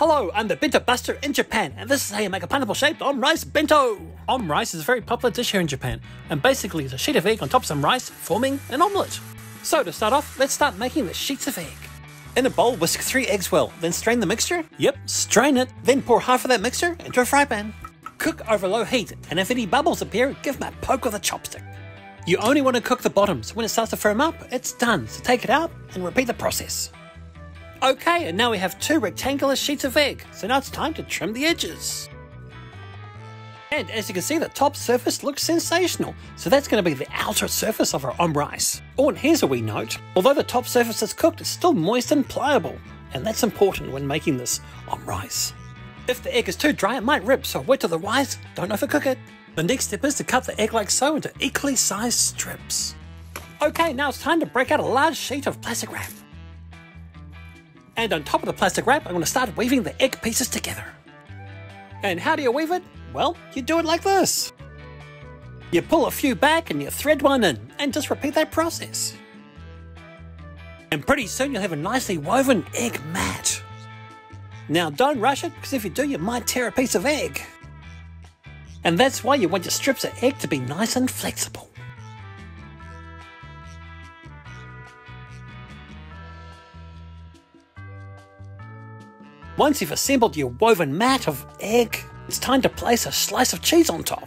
Hello, I'm the Bento Buster in Japan, and this is how you make a pineapple shaped om rice bento. Om rice is a very popular dish here in Japan, and basically it's a sheet of egg on top of some rice, forming an omelette. So to start off, let's start making the sheets of egg. In a bowl, whisk three eggs well, then strain the mixture. Yep, strain it, then pour half of that mixture into a fry pan. Cook over low heat, and if any bubbles appear, give them a poke with a chopstick. You only want to cook the bottoms. When it starts to firm up, it's done. So take it out and repeat the process. Okay, and now we have two rectangular sheets of egg, so now it's time to trim the edges. And as you can see, the top surface looks sensational, so that's going to be the outer surface of our om rice. Oh, and here's a wee note. Although the top surface is cooked, it's still moist and pliable, and that's important when making this om rice. If the egg is too dry, it might rip, so wet to the rice, don't overcook it. The next step is to cut the egg like so into equally sized strips. Okay, now it's time to break out a large sheet of plastic wrap. And on top of the plastic wrap, I'm going to start weaving the egg pieces together. And how do you weave it? Well, you do it like this. You pull a few back and you thread one in, and just repeat that process. And pretty soon you'll have a nicely woven egg mat. Now don't rush it, because if you do, you might tear a piece of egg. And that's why you want your strips of egg to be nice and flexible. Once you've assembled your woven mat of egg, it's time to place a slice of cheese on top.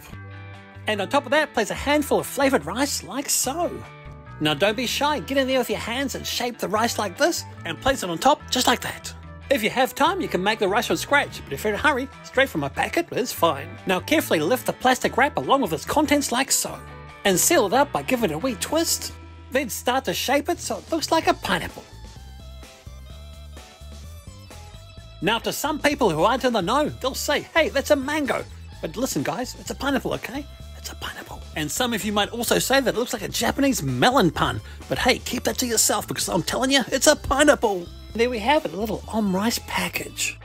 And on top of that, place a handful of flavoured rice like so. Now don't be shy, get in there with your hands and shape the rice like this and place it on top just like that. If you have time, you can make the rice from scratch, but if you're in a hurry, straight from a packet is fine. Now carefully lift the plastic wrap along with its contents like so, and seal it up by giving it a wee twist. Then start to shape it so it looks like a pineapple. Now, to some people who aren't in the know, they'll say, hey, that's a mango. But listen, guys, it's a pineapple, okay? It's a pineapple. And some of you might also say that it looks like a Japanese melon pan. But hey, keep that to yourself because I'm telling you, it's a pineapple. There we have it, a little om rice package.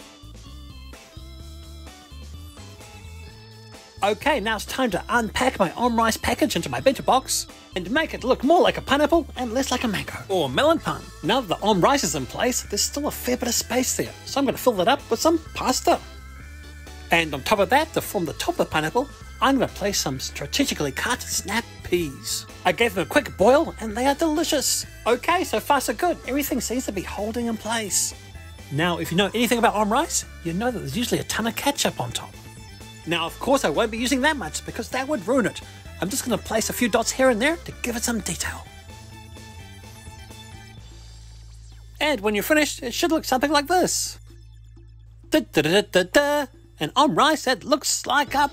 Okay, now it's time to unpack my om rice package into my bento box and make it look more like a pineapple and less like a mango or melon pan. Now that the om rice is in place, there's still a fair bit of space there, so I'm going to fill that up with some pasta. And on top of that, to form the top of the pineapple, I'm going to place some strategically cut snap peas. I gave them a quick boil and they are delicious. Okay, so far so good. Everything seems to be holding in place. Now, if you know anything about om rice, you know that there's usually a ton of ketchup on top. Now, of course, I won't be using that much because that would ruin it. I'm just going to place a few dots here and there to give it some detail. And when you're finished, it should look something like this. Da da da. And on rice, it looks like a.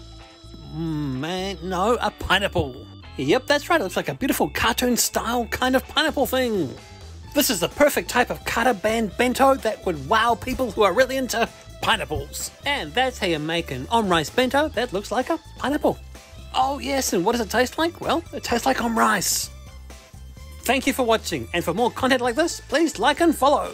Mm, man, no, a pineapple. Yep, that's right. It looks like a beautiful cartoon style kind of pineapple thing. This is the perfect type of karaben bento that would wow people who are really into pineapples. And that's how you make an om rice bento that looks like a pineapple. Oh yes, and what does it taste like? Well, it tastes like om rice. Thank you for watching, and for more content like this, please like and follow.